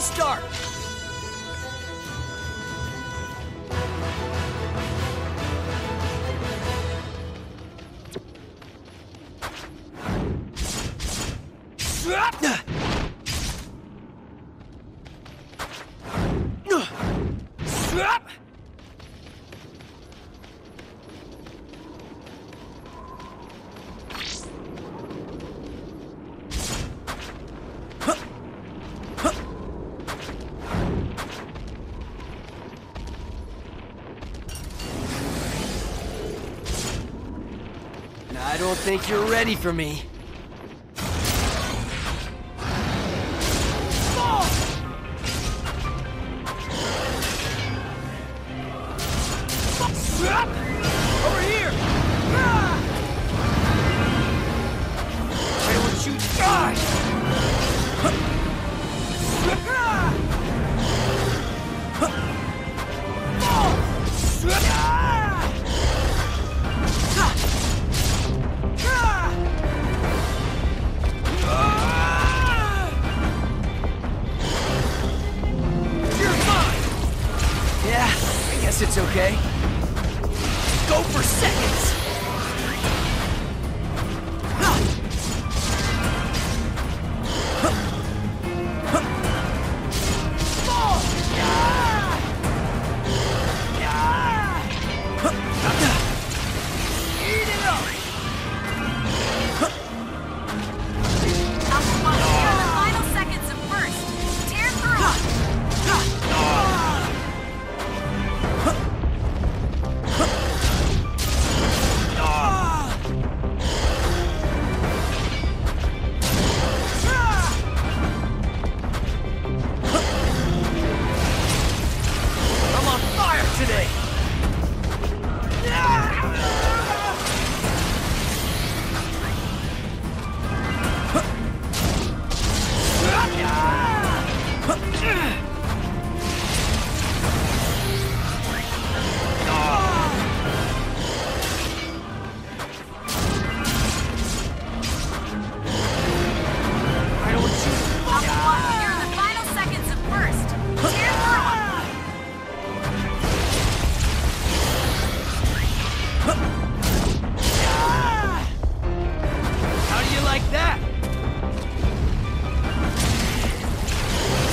start. I don't think you're ready for me. seconds.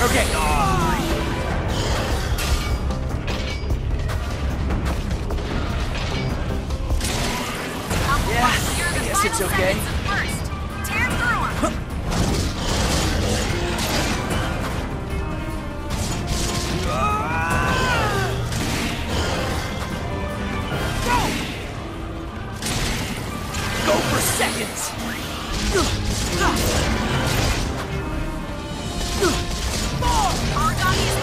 Okay. Yeah, I guess it's okay. Go! Go for seconds! Johnny's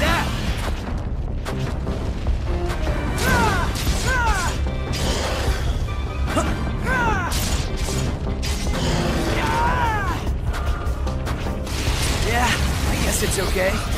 it's okay.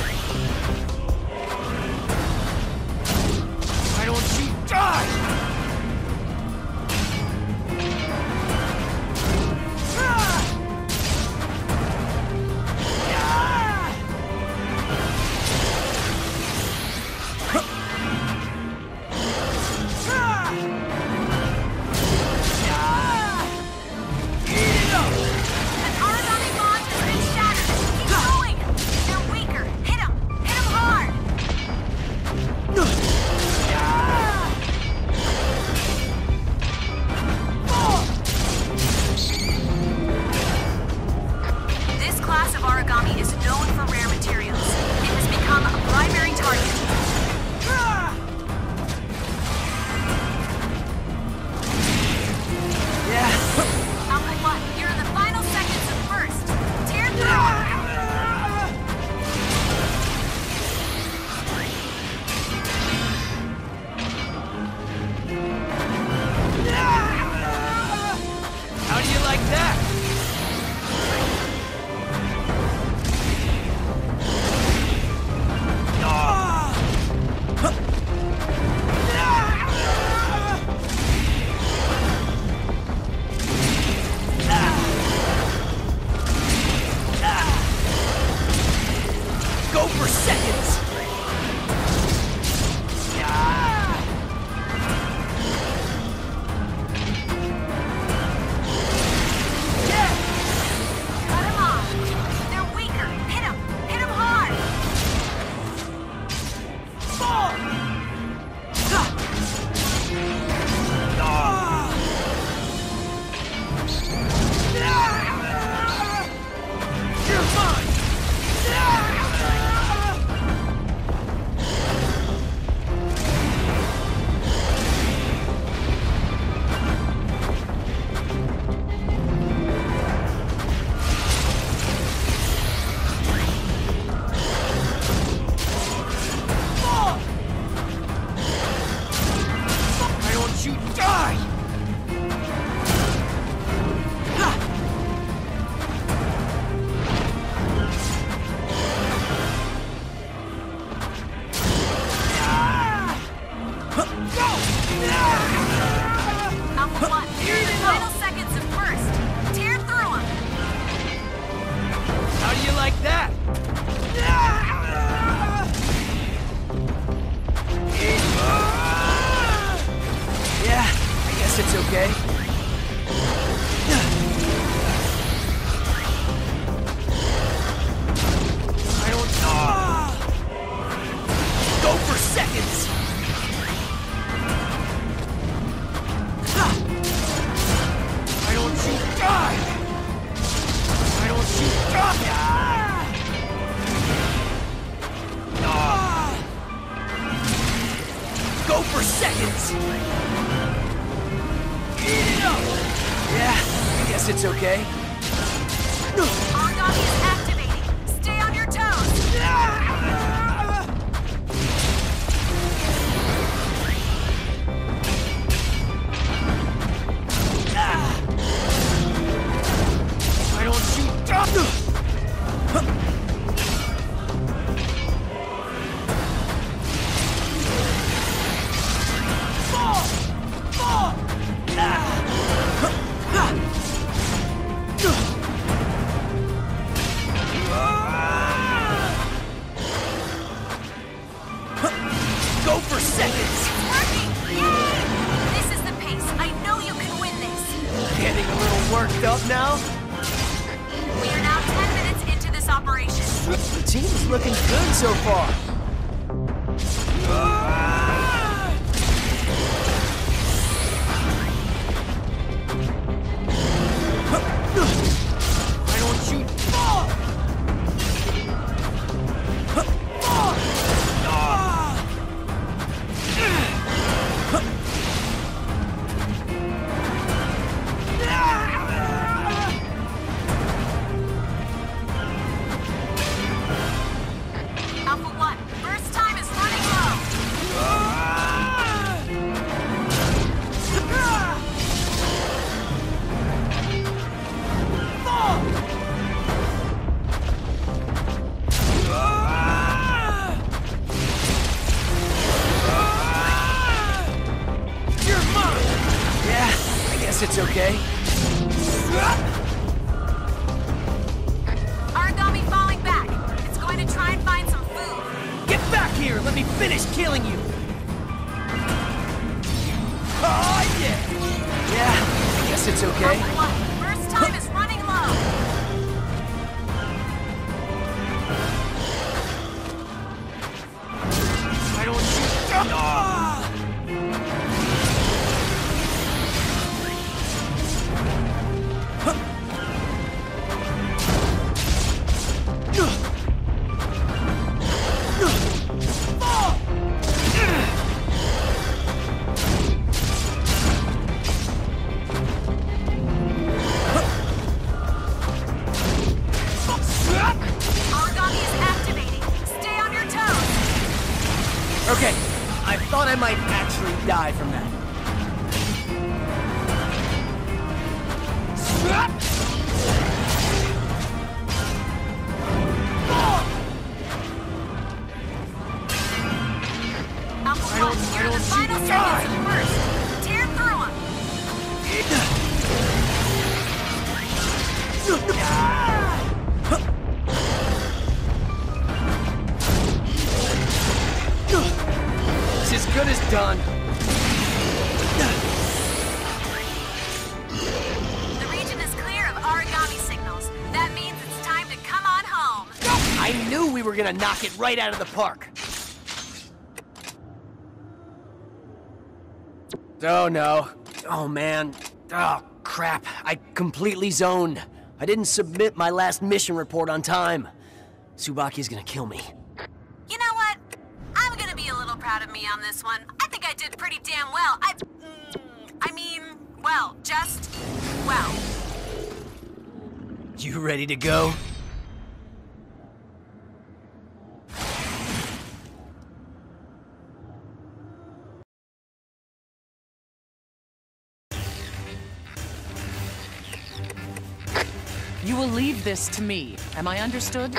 sky! it's okay? worked up now? We are now 10 minutes into this operation. The team's looking good so far. it's okay. Aragami falling back. It's going to try and find some food. Get back here! Let me finish killing you! Oh, yeah! Yeah, I guess it's okay. I might actually die from that. Gonna knock it right out of the park. Oh no. Oh man. Oh crap. I completely zoned. I didn't submit my last mission report on time. Tsubaki's gonna kill me. You know what? I'm gonna be a little proud of me on this one. I think I did pretty damn well. I. Mm, I mean, well, just. well. You ready to go? You will leave this to me. Am I understood?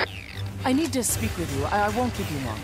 I need to speak with you. I, I won't keep you long.